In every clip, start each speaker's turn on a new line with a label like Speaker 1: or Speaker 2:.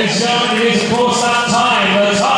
Speaker 1: It's known as post-op time. The time.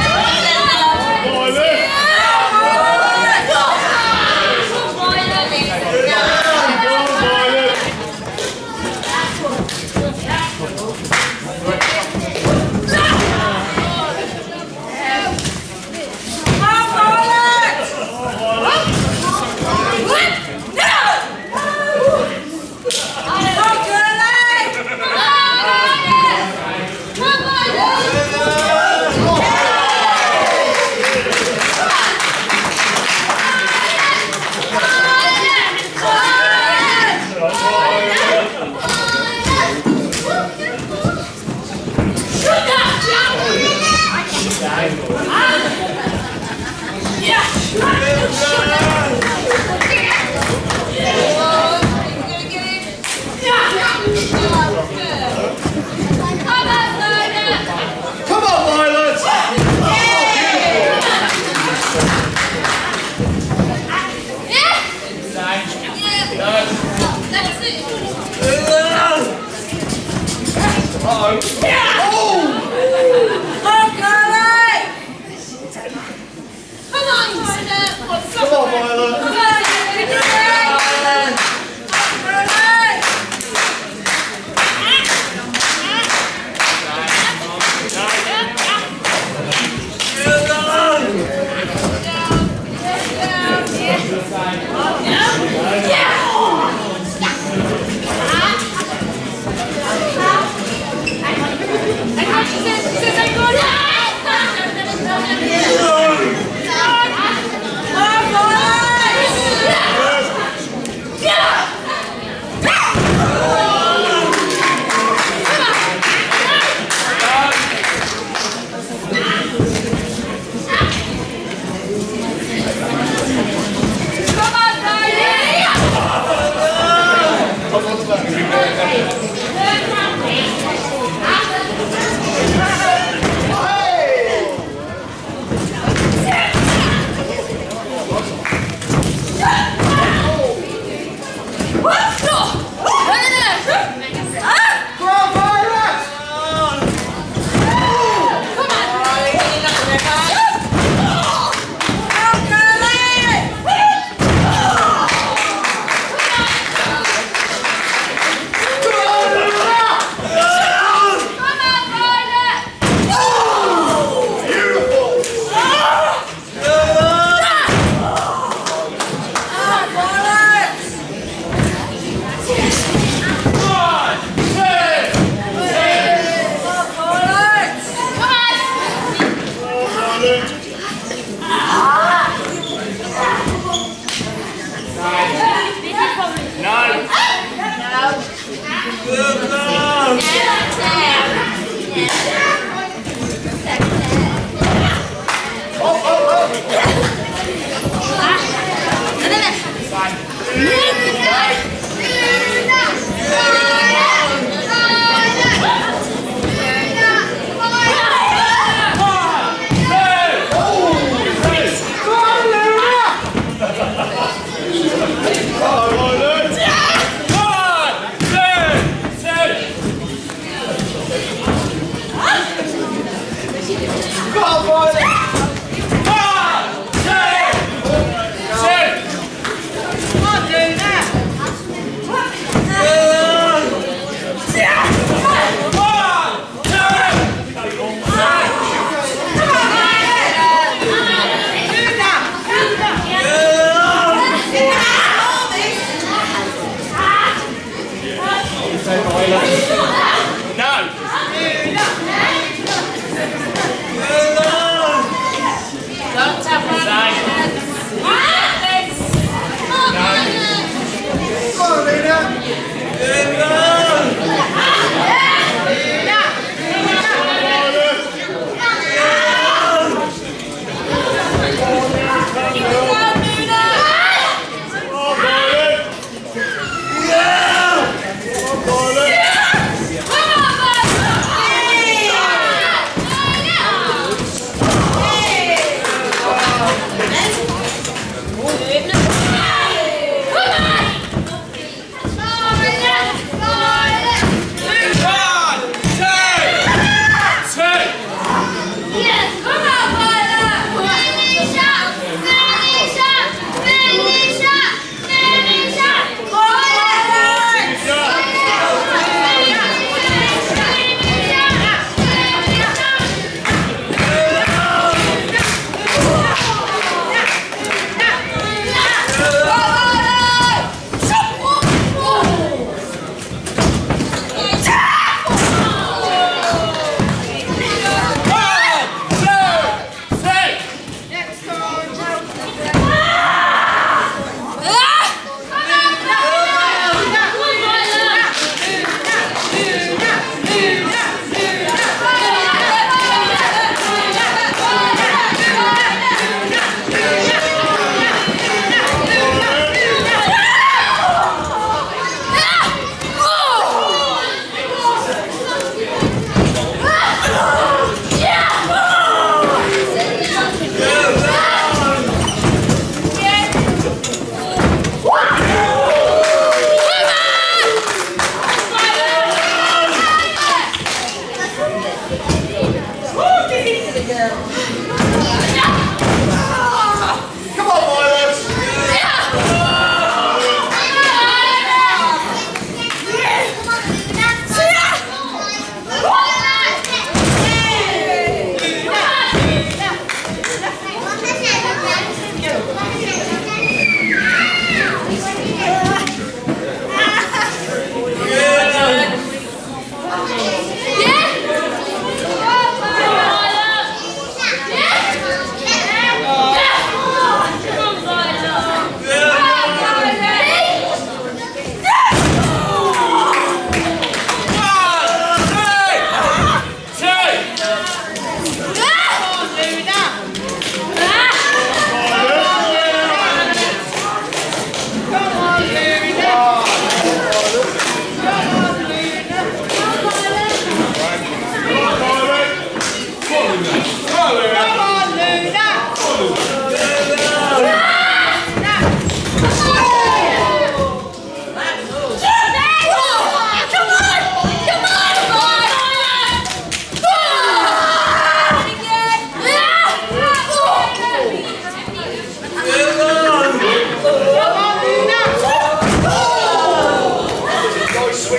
Speaker 2: Yes.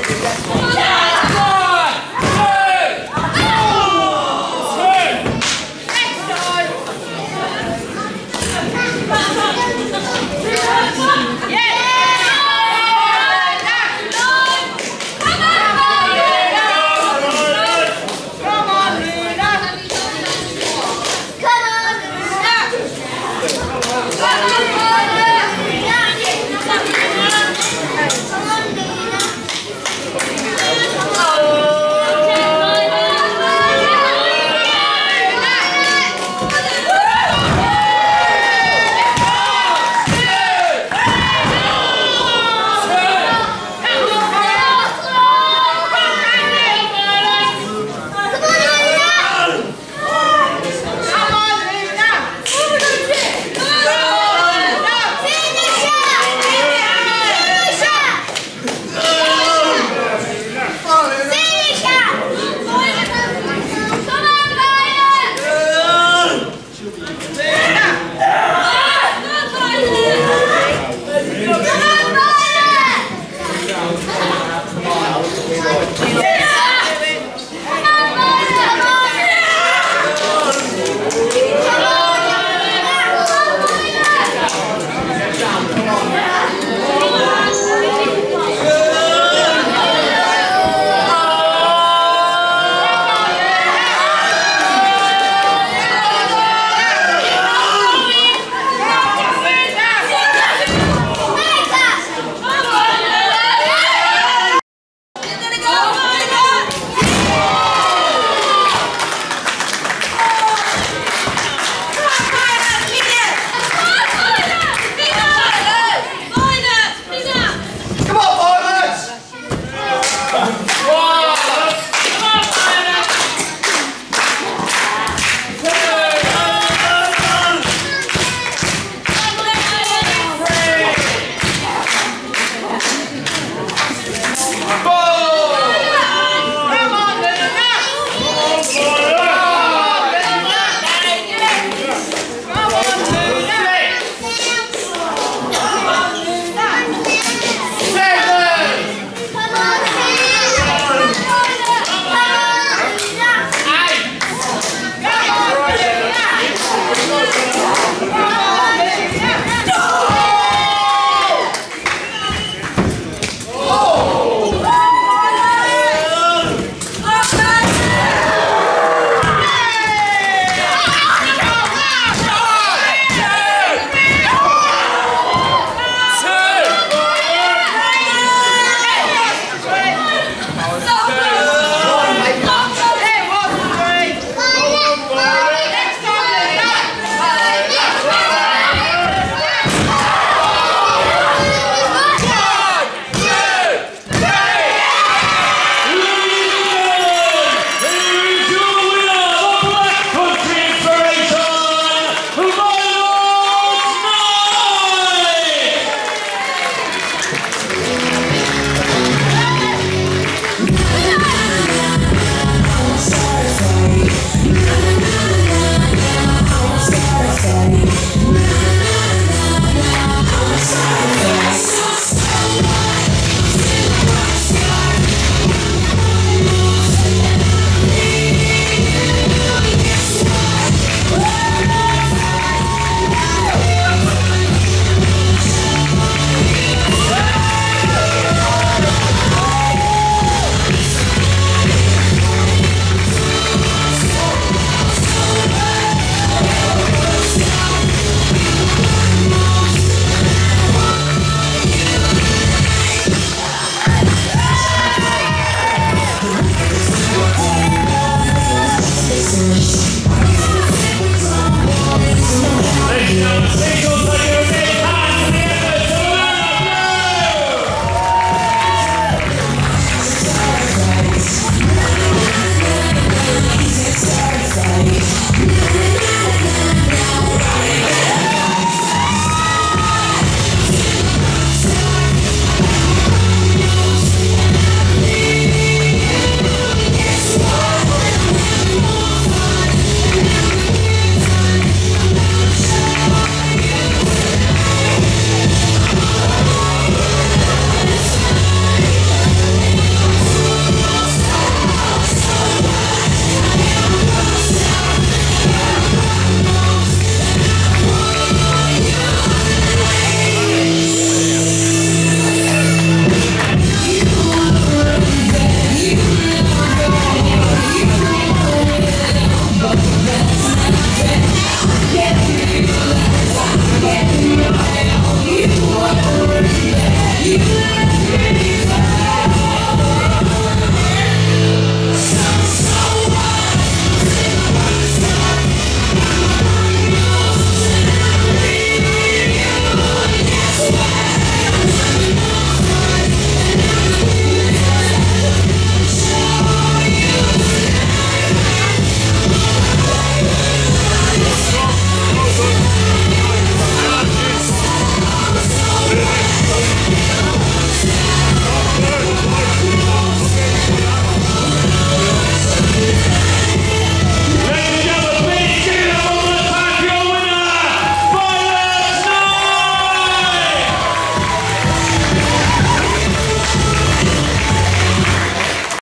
Speaker 1: Take it back.